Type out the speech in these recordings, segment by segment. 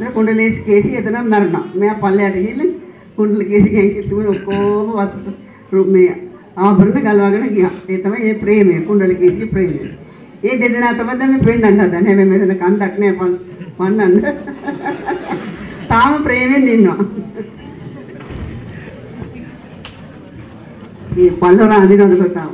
ඒ කුණ්ඩලේසි Cayce එතන මැරුණා. මෙයා පල්ලයට ගිහින් කුණ්ඩල කේසි ගෙන් තිබුණ ඔක්කොම වස්තු මේ ආභරණ ගලවගෙන ගියා. ඒ තමයි මේ ප්‍රේමය කුණ්ඩල කේසි ප්‍රේමය. ඒ දෙදෙනා තමයි දැන් මේ පෙන්නන්න හදන්නේ. හැබැයි මෙතන කන්දක් නෑ පන්නන්න. තාම ප්‍රේමෙන් ඉන්නවා. මේ පල්ලෝර අඳිනකොට තාම.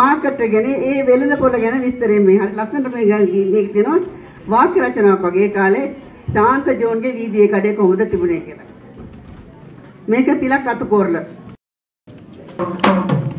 මාකට් එක ගැන ඒ වෙළඳ පොළ ගැන විස්තරයෙන් මේ හරි ලස්සනට මේ මේක තියෙනවා වාක්‍ය රචනාවක් වගේ කාලේ ශාන්ත ජෝන්ගේ වීදියේ කඩේ කොහොමද තිබුණේ කියලා. මේක තිලක් අතුකෝරල. Thank you.